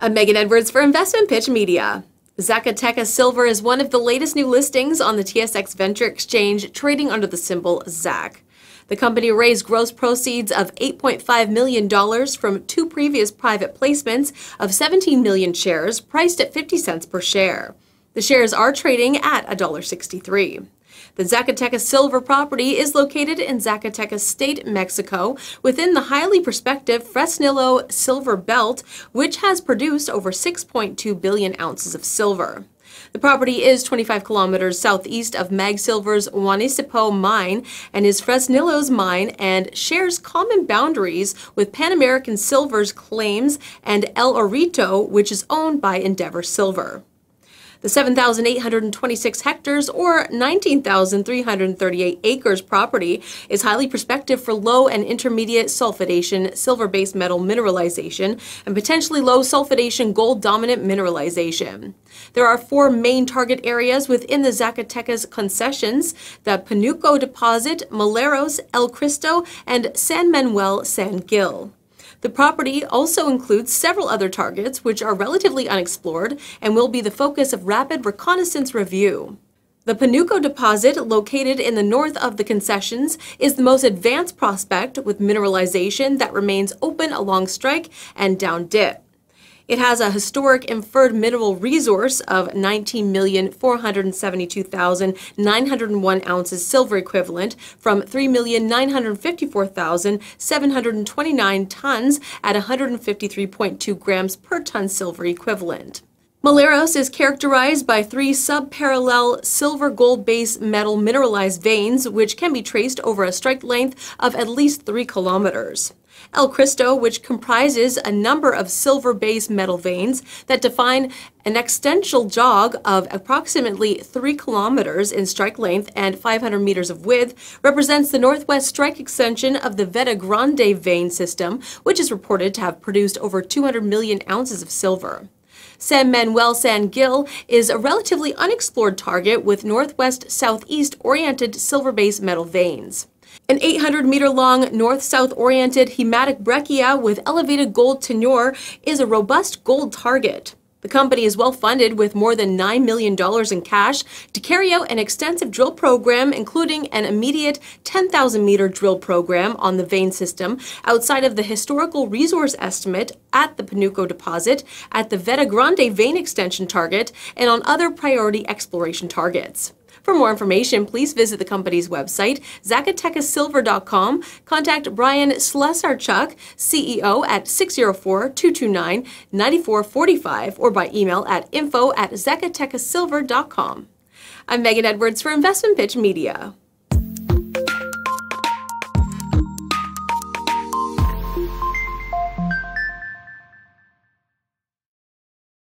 I'm Megan Edwards for Investment Pitch Media. Zacatecas Silver is one of the latest new listings on the TSX Venture Exchange, trading under the symbol ZAC. The company raised gross proceeds of $8.5 million from two previous private placements of 17 million shares, priced at 50 cents per share. The shares are trading at $1.63. The Zacatecas silver property is located in Zacatecas State, Mexico, within the highly prospective Fresnillo Silver Belt, which has produced over 6.2 billion ounces of silver. The property is 25 kilometers southeast of Mag Silver's Juanicipio mine and is Fresnillo's mine and shares common boundaries with Pan American Silver's claims and El Orito, which is owned by Endeavour Silver. The 7,826 hectares or 19,338 acres property is highly prospective for low and intermediate sulfidation silver-based metal mineralization and potentially low sulfidation gold dominant mineralization. There are four main target areas within the Zacatecas concessions, the Panuco deposit, Muleros, El Cristo, and San Manuel San Gil. The property also includes several other targets which are relatively unexplored and will be the focus of rapid reconnaissance review. The Panuco deposit, located in the north of the concessions, is the most advanced prospect with mineralization that remains open along strike and down dip. It has a historic inferred mineral resource of 19,472,901 ounces silver equivalent from 3,954,729 tons at 153.2 grams per ton silver equivalent. Muleros is characterized by three subparallel silver gold base metal mineralized veins, which can be traced over a strike length of at least three kilometers. El Cristo, which comprises a number of silver base metal veins that define an extensional jog of approximately 3 kilometers in strike length and 500 meters of width, represents the northwest strike extension of the Veta Grande vein system, which is reported to have produced over 200 million ounces of silver. San Manuel San Gil is a relatively unexplored target with northwest southeast oriented silver base metal veins. An 800 meter long north-south oriented hematic breccia with elevated gold tenor is a robust gold target. The company is well funded with more than $9 million in cash to carry out an extensive drill program, including an immediate 10,000 meter drill program on the vein system outside of the historical resource estimate at the Panuco deposit, at the Veta Grande vein extension target, and on other priority exploration targets. For more information, please visit the company's website, ZacatecasSilver.com. Contact Brian Slesarchuk, CEO at 604-229-9445 or by email at info at ZacatecasSilver.com. I'm Megan Edwards for Investment Pitch Media.